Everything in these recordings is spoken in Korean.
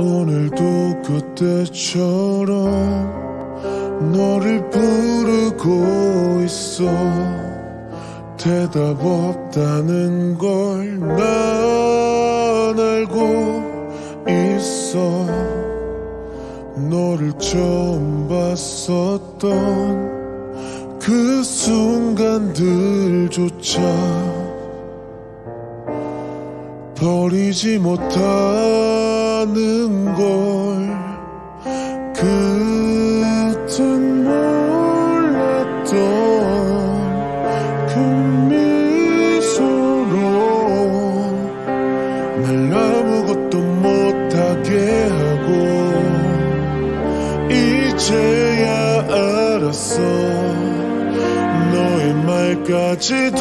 오늘도 그때처럼 너를 부르고 있어. 대답 없다는 걸 난 알고 있어. 너를 처음 봤었던 그 순간들조차 버리지 못 하는 걸 그땐 몰랐던 그 미소로 날 아무것도 못하게 하고 이제야 알았어. 너의 말까지도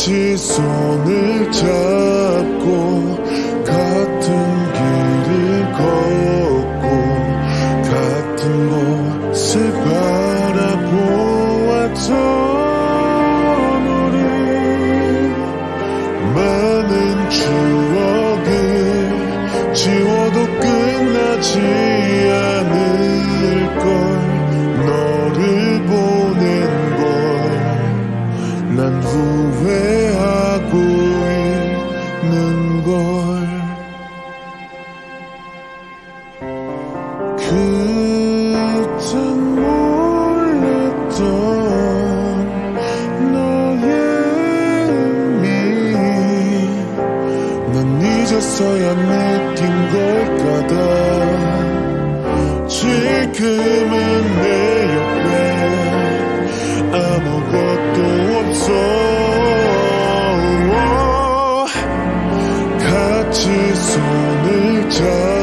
같이 손을 잡고 같은 길을 걷고 같은 곳을 바라보았던 우리 많은 추억을 지워도 끝나지 않을 걸 너를 난 후회하고 있는 걸. 그땐 몰랐던 너의 의미. 난 잊었어야 느낀 걸 까다. 지금은 같이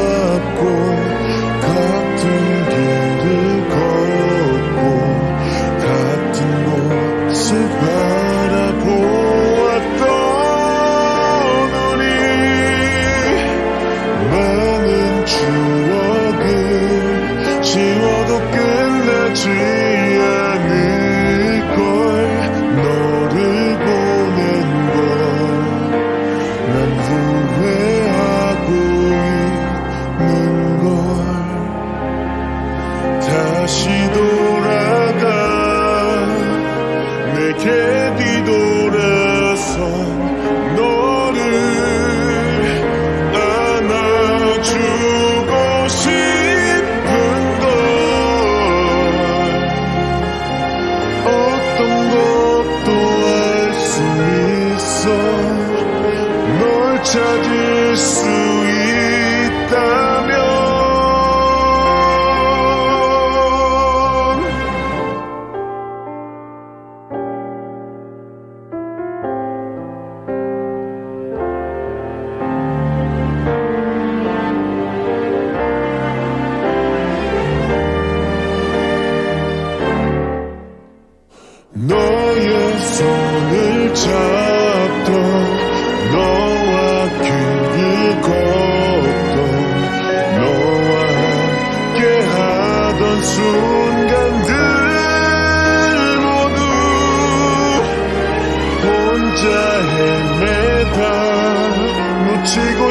다시 돌아가 내게 뒤돌아서 너를 안아주고 싶은 걸 어떤 것도 알 수 있어. 널 찾을 수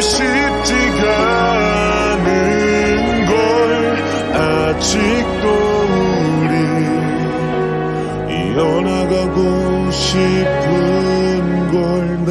쉽지가 않은 걸 아직도 우리 이어나가고 싶은 걸난